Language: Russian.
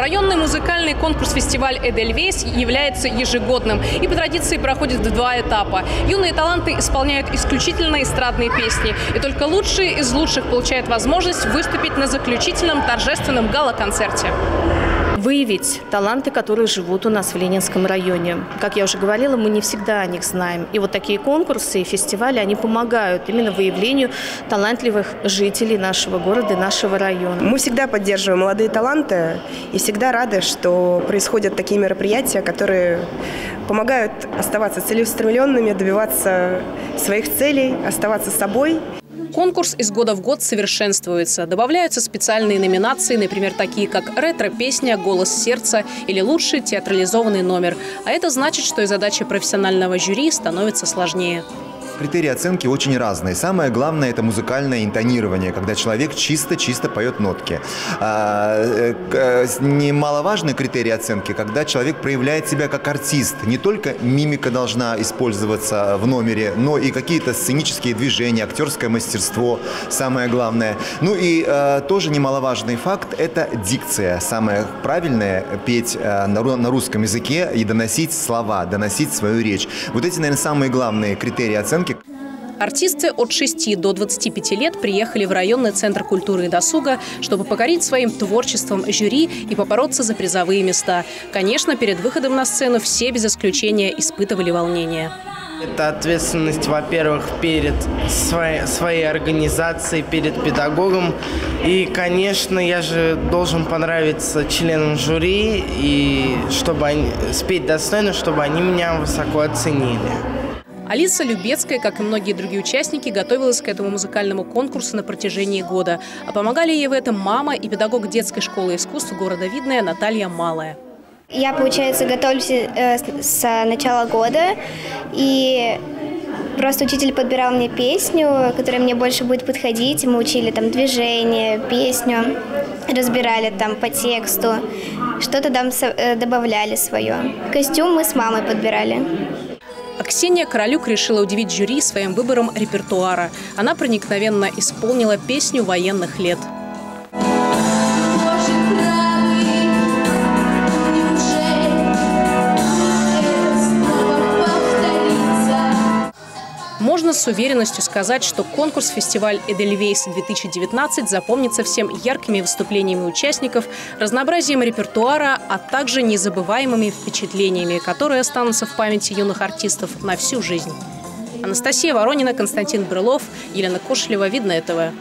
Районный музыкальный конкурс-фестиваль «Эдельвейс» является ежегодным и по традиции проходит в два этапа. Юные таланты исполняют исключительно эстрадные песни, и только лучшие из лучших получают возможность выступить на заключительном торжественном гала-концерте выявить таланты, которые живут у нас в Ленинском районе. Как я уже говорила, мы не всегда о них знаем. И вот такие конкурсы и фестивали, они помогают именно выявлению талантливых жителей нашего города и нашего района. Мы всегда поддерживаем молодые таланты и всегда рады, что происходят такие мероприятия, которые помогают оставаться целеустремленными, добиваться своих целей, оставаться собой – Конкурс из года в год совершенствуется. Добавляются специальные номинации, например, такие как ретро-песня «Голос сердца» или лучший театрализованный номер. А это значит, что и задача профессионального жюри становится сложнее. Критерии оценки очень разные. Самое главное – это музыкальное интонирование, когда человек чисто-чисто поет нотки. А, э, э, немаловажный критерий оценки, когда человек проявляет себя как артист. Не только мимика должна использоваться в номере, но и какие-то сценические движения, актерское мастерство – самое главное. Ну и э, тоже немаловажный факт – это дикция. Самое правильное – петь на русском языке и доносить слова, доносить свою речь. Вот эти, наверное, самые главные критерии оценки, Артисты от 6 до 25 лет приехали в районный центр культуры и досуга, чтобы покорить своим творчеством жюри и попороться за призовые места. Конечно, перед выходом на сцену все без исключения испытывали волнение. Это ответственность, во-первых, перед своей, своей организацией, перед педагогом. И, конечно, я же должен понравиться членам жюри, и чтобы они, спеть достойно, чтобы они меня высоко оценили. Алиса Любецкая, как и многие другие участники, готовилась к этому музыкальному конкурсу на протяжении года. А помогали ей в этом мама и педагог детской школы искусств города Видное Наталья Малая. Я, получается, готовлюсь э, с начала года, и просто учитель подбирал мне песню, которая мне больше будет подходить. Мы учили там движение, песню, разбирали там по тексту, что-то там э, добавляли свое. Костюм мы с мамой подбирали. А Ксения Королюк решила удивить жюри своим выбором репертуара. Она проникновенно исполнила песню военных лет. Можно с уверенностью сказать, что конкурс-фестиваль «Эдельвейс-2019» запомнится всем яркими выступлениями участников, разнообразием репертуара, а также незабываемыми впечатлениями, которые останутся в памяти юных артистов на всю жизнь. Анастасия Воронина, Константин Брылов, Елена Кошелева. Видно этого.